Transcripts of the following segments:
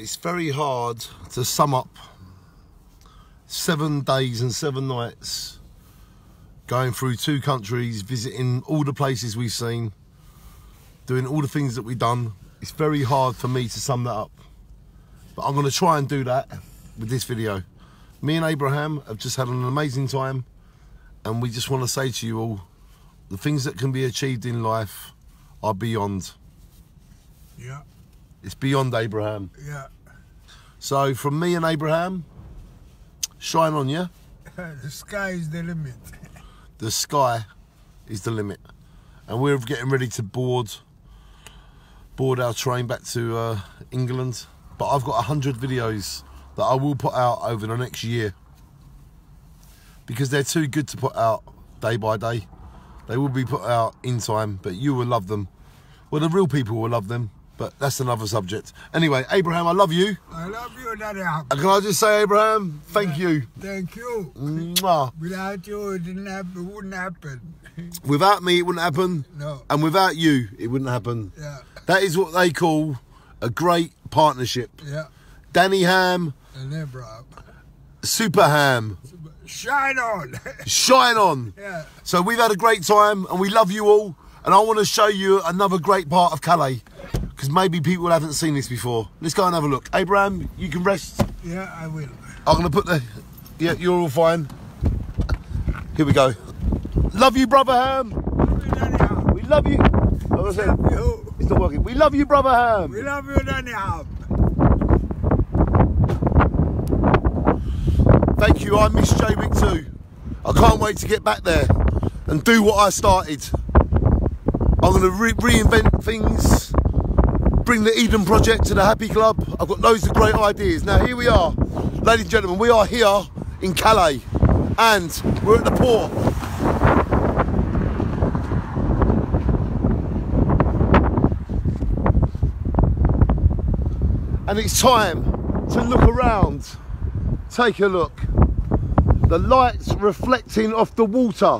It's very hard to sum up seven days and seven nights going through two countries, visiting all the places we've seen, doing all the things that we've done. It's very hard for me to sum that up. But I'm going to try and do that with this video. Me and Abraham have just had an amazing time, and we just want to say to you all the things that can be achieved in life are beyond. Yeah, It's beyond Abraham. yeah. So, from me and Abraham, shine on you. the sky is the limit. The sky is the limit, and we're getting ready to board board our train back to uh, England. But I've got a hundred videos that I will put out over the next year because they're too good to put out day by day. They will be put out in time, but you will love them. Well, the real people will love them, but that's another subject. Anyway, Abraham, I love you. I love you, Daddy. Can I just say, Abraham, thank you. Thank you. Mwah. Without you, it didn't happen. It wouldn't happen. Without me, it wouldn't happen. No. And without you, it wouldn't happen. Yeah, That is what they call a great partnership. yeah. Danny Ham, And bro, Super Ham, shine on. shine on. yeah. So we've had a great time and we love you all. And I want to show you another great part of Calais because maybe people haven't seen this before. Let's go and have a look. Abraham, you can rest. Yeah, I will. I'm going to put the. Yeah, you're all fine. Here we go. Love you, brother Ham. Love you, Daddy. Hub. We love you. I said, Love you. it's not working. We love you, brother Ham. We love you, Daddy. Hub. Thank you. I miss Jaywick too. I can't wait to get back there and do what I started. I'm going to re- reinvent things, bring the Eden Project to the Happy Club. I've got loads of great ideas. Now, here we are, ladies and gentlemen. We are here in Calais and we're at the port. And it's time to look around. Take a look. The light's reflecting off the water.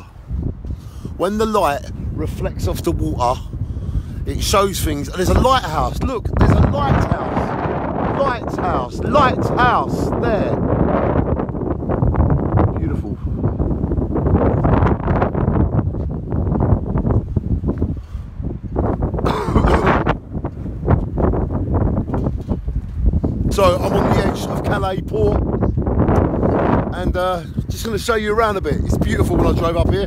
When the light reflects off the water, it shows things. There's a lighthouse. Look, there's a lighthouse. Lighthouse. Lighthouse. There. Beautiful. So I'm on the edge of Calais port and uh, just going to show you around a bit. It's beautiful when I drove up here.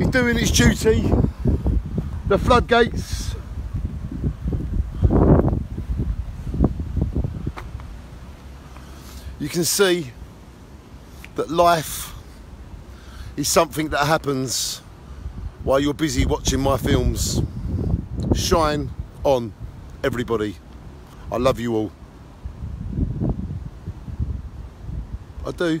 is doing its duty, the floodgates you can see that life is something that happens while you're busy watching my films. Shine on, everybody. I love you all. I do.